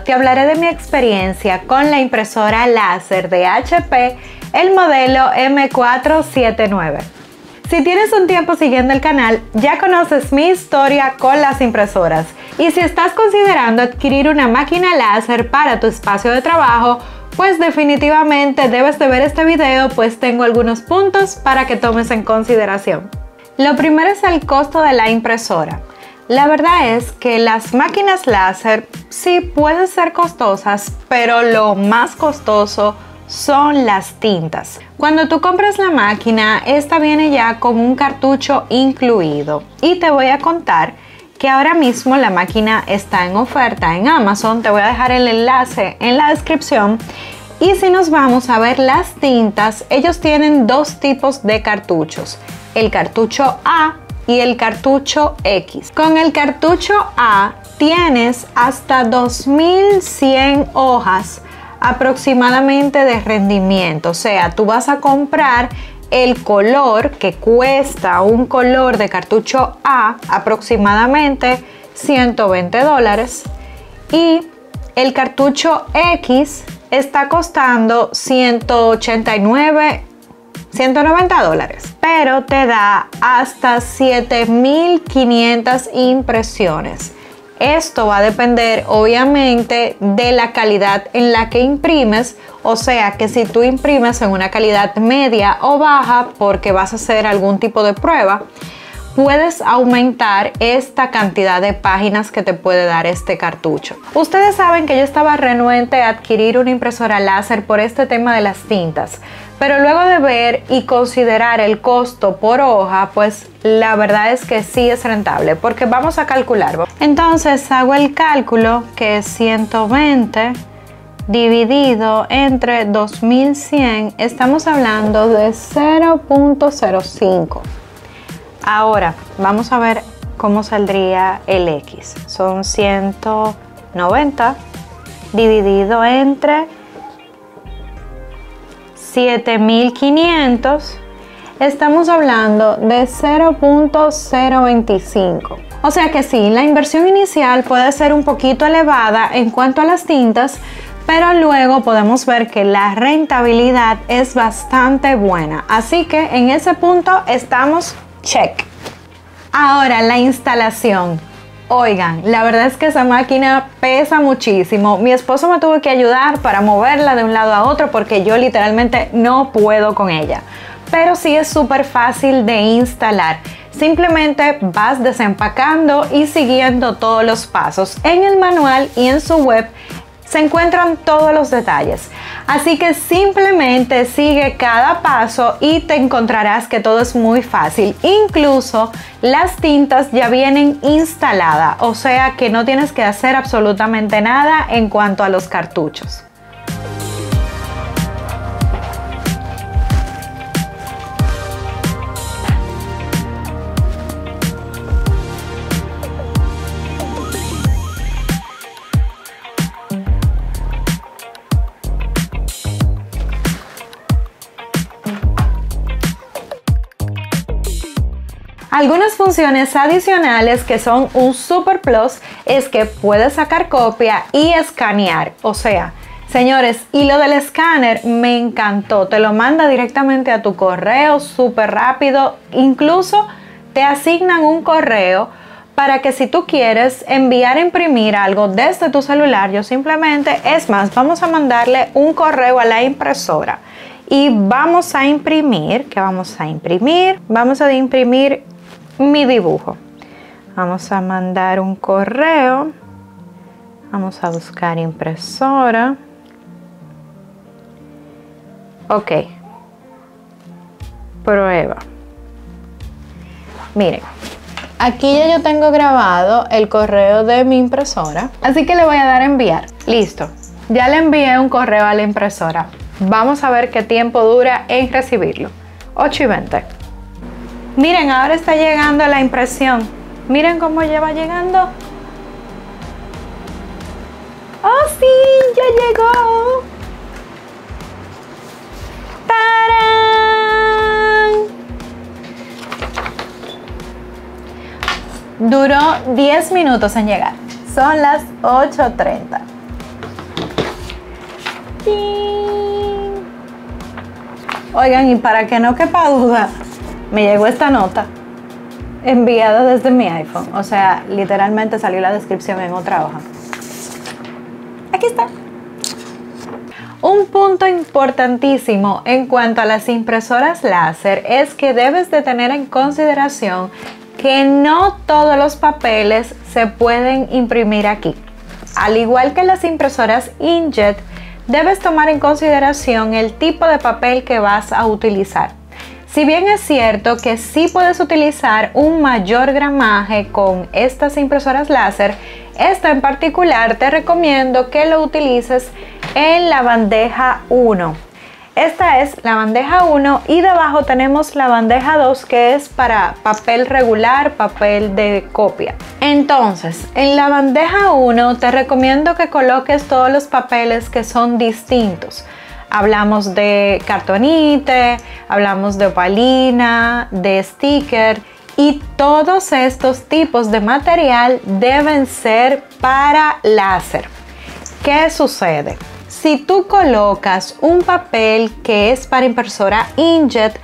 te hablaré de mi experiencia con la impresora láser de HP, el modelo M479. Si tienes un tiempo siguiendo el canal, ya conoces mi historia con las impresoras y si estás considerando adquirir una máquina láser para tu espacio de trabajo, pues definitivamente debes de ver este video pues tengo algunos puntos para que tomes en consideración. Lo primero es el costo de la impresora. La verdad es que las máquinas láser sí pueden ser costosas, pero lo más costoso son las tintas. Cuando tú compras la máquina, esta viene ya con un cartucho incluido. Y te voy a contar que ahora mismo la máquina está en oferta en Amazon. Te voy a dejar el enlace en la descripción. Y si nos vamos a ver las tintas, ellos tienen dos tipos de cartuchos. El cartucho A y el cartucho X. Con el cartucho A tienes hasta 2100 hojas aproximadamente de rendimiento. O sea, tú vas a comprar el color que cuesta un color de cartucho A aproximadamente 120 dólares y el cartucho X está costando 189 190 dólares, pero te da hasta 7500 impresiones. Esto va a depender obviamente de la calidad en la que imprimes, o sea que si tú imprimes en una calidad media o baja porque vas a hacer algún tipo de prueba, puedes aumentar esta cantidad de páginas que te puede dar este cartucho. Ustedes saben que yo estaba renuente a adquirir una impresora láser por este tema de las tintas, pero luego de ver y considerar el costo por hoja, pues la verdad es que sí es rentable, porque vamos a calcular. Entonces hago el cálculo que es 120 dividido entre 2100, estamos hablando de 0.05. Ahora, vamos a ver cómo saldría el X. Son 190 dividido entre 7500. Estamos hablando de 0.025. O sea que sí, la inversión inicial puede ser un poquito elevada en cuanto a las tintas, pero luego podemos ver que la rentabilidad es bastante buena. Así que en ese punto estamos Check. Ahora la instalación. Oigan, la verdad es que esa máquina pesa muchísimo. Mi esposo me tuvo que ayudar para moverla de un lado a otro porque yo literalmente no puedo con ella. Pero sí es súper fácil de instalar. Simplemente vas desempacando y siguiendo todos los pasos. En el manual y en su web se encuentran todos los detalles. Así que simplemente sigue cada paso y te encontrarás que todo es muy fácil. Incluso las tintas ya vienen instaladas, o sea que no tienes que hacer absolutamente nada en cuanto a los cartuchos. Algunas funciones adicionales que son un super plus es que puedes sacar copia y escanear. O sea, señores, y lo del escáner me encantó. Te lo manda directamente a tu correo súper rápido. Incluso te asignan un correo para que si tú quieres enviar a imprimir algo desde tu celular, yo simplemente, es más, vamos a mandarle un correo a la impresora y vamos a imprimir, ¿qué vamos a imprimir? Vamos a imprimir mi dibujo. Vamos a mandar un correo. Vamos a buscar impresora. Ok. Prueba. Miren, aquí ya yo tengo grabado el correo de mi impresora. Así que le voy a dar a enviar. Listo. Ya le envié un correo a la impresora. Vamos a ver qué tiempo dura en recibirlo. 8 y 20. Miren, ahora está llegando la impresión. Miren cómo lleva llegando. ¡Oh, sí! ¡Ya llegó! ¡Tarán! Duró 10 minutos en llegar. Son las 8.30. Oigan, y para que no quepa duda, me llegó esta nota enviada desde mi iPhone. O sea, literalmente salió la descripción en otra hoja. Aquí está. Un punto importantísimo en cuanto a las impresoras láser es que debes de tener en consideración que no todos los papeles se pueden imprimir aquí. Al igual que las impresoras inkjet, debes tomar en consideración el tipo de papel que vas a utilizar. Si bien es cierto que sí puedes utilizar un mayor gramaje con estas impresoras láser, esta en particular te recomiendo que lo utilices en la bandeja 1. Esta es la bandeja 1 y debajo tenemos la bandeja 2 que es para papel regular, papel de copia. Entonces, en la bandeja 1 te recomiendo que coloques todos los papeles que son distintos. Hablamos de cartonite, hablamos de opalina, de sticker y todos estos tipos de material deben ser para láser. ¿Qué sucede? Si tú colocas un papel que es para impresora inkjet,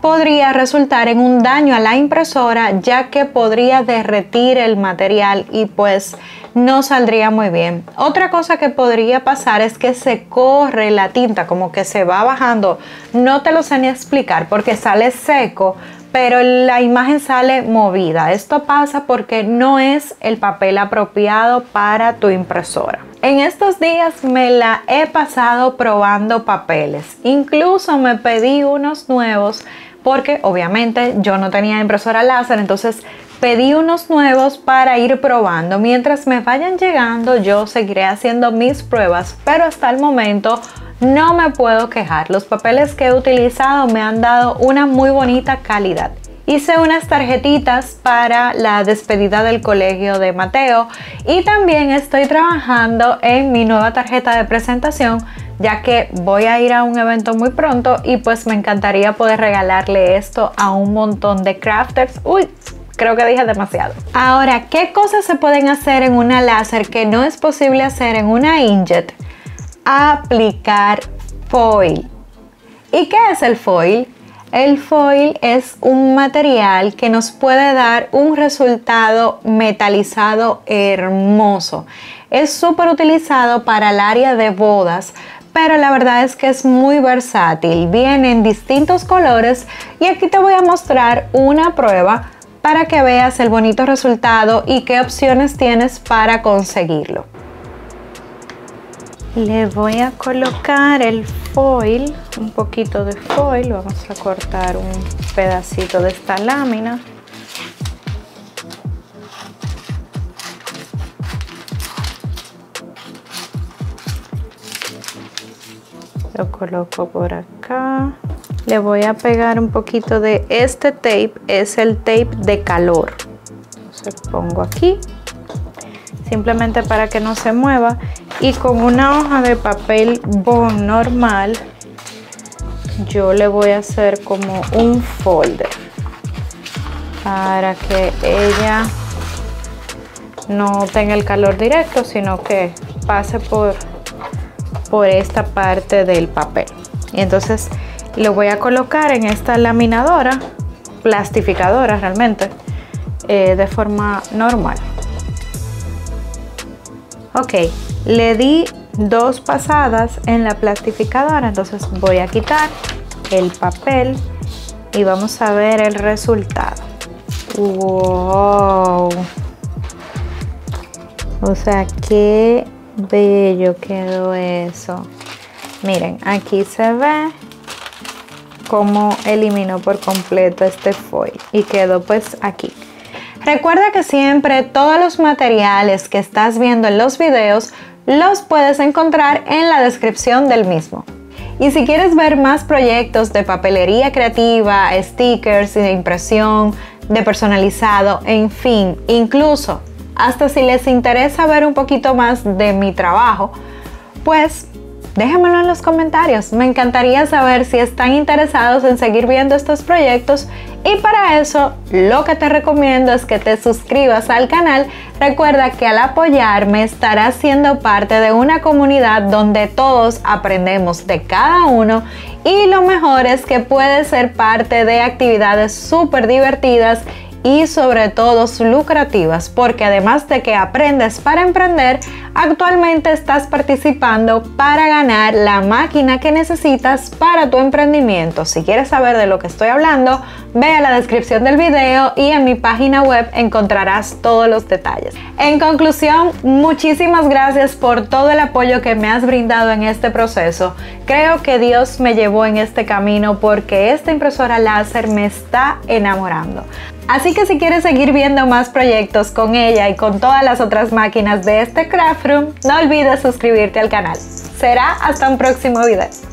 podría resultar en un daño a la impresora ya que podría derretir el material y pues no saldría muy bien. Otra cosa que podría pasar es que se corre la tinta, como que se va bajando. No te lo sé ni explicar porque sale seco, pero la imagen sale movida. Esto pasa porque no es el papel apropiado para tu impresora. En estos días me la he pasado probando papeles. Incluso me pedí unos nuevos porque obviamente yo no tenía impresora láser, entonces pedí unos nuevos para ir probando. Mientras me vayan llegando yo seguiré haciendo mis pruebas, pero hasta el momento no me puedo quejar. Los papeles que he utilizado me han dado una muy bonita calidad. Hice unas tarjetitas para la despedida del colegio de Mateo y también estoy trabajando en mi nueva tarjeta de presentación ya que voy a ir a un evento muy pronto y pues me encantaría poder regalarle esto a un montón de crafters. Uy, creo que dije demasiado. Ahora, ¿qué cosas se pueden hacer en una láser que no es posible hacer en una inkjet? Aplicar foil. ¿Y qué es el foil? El foil es un material que nos puede dar un resultado metalizado hermoso. Es súper utilizado para el área de bodas, pero la verdad es que es muy versátil. Viene en distintos colores y aquí te voy a mostrar una prueba para que veas el bonito resultado y qué opciones tienes para conseguirlo. Le voy a colocar el foil, un poquito de foil, vamos a cortar un pedacito de esta lámina. Lo coloco por acá. Le voy a pegar un poquito de este tape, es el tape de calor. Se pongo aquí, simplemente para que no se mueva y con una hoja de papel bond normal yo le voy a hacer como un folder para que ella no tenga el calor directo sino que pase por por esta parte del papel y entonces lo voy a colocar en esta laminadora plastificadora realmente eh, de forma normal ok le di dos pasadas en la plastificadora, entonces voy a quitar el papel y vamos a ver el resultado. ¡Wow! O sea, qué bello quedó eso. Miren, aquí se ve cómo eliminó por completo este foil y quedó pues aquí. Recuerda que siempre todos los materiales que estás viendo en los videos los puedes encontrar en la descripción del mismo. Y si quieres ver más proyectos de papelería creativa, stickers de impresión, de personalizado, en fin, incluso hasta si les interesa ver un poquito más de mi trabajo, pues Déjamelo en los comentarios. Me encantaría saber si están interesados en seguir viendo estos proyectos y para eso lo que te recomiendo es que te suscribas al canal. Recuerda que al apoyarme estarás siendo parte de una comunidad donde todos aprendemos de cada uno y lo mejor es que puedes ser parte de actividades súper divertidas y sobre todo lucrativas, porque además de que aprendes para emprender, actualmente estás participando para ganar la máquina que necesitas para tu emprendimiento. Si quieres saber de lo que estoy hablando, ve a la descripción del video y en mi página web encontrarás todos los detalles. En conclusión, muchísimas gracias por todo el apoyo que me has brindado en este proceso. Creo que Dios me llevó en este camino porque esta impresora láser me está enamorando. Así que si quieres seguir viendo más proyectos con ella y con todas las otras máquinas de este craft room, no olvides suscribirte al canal. Será hasta un próximo video.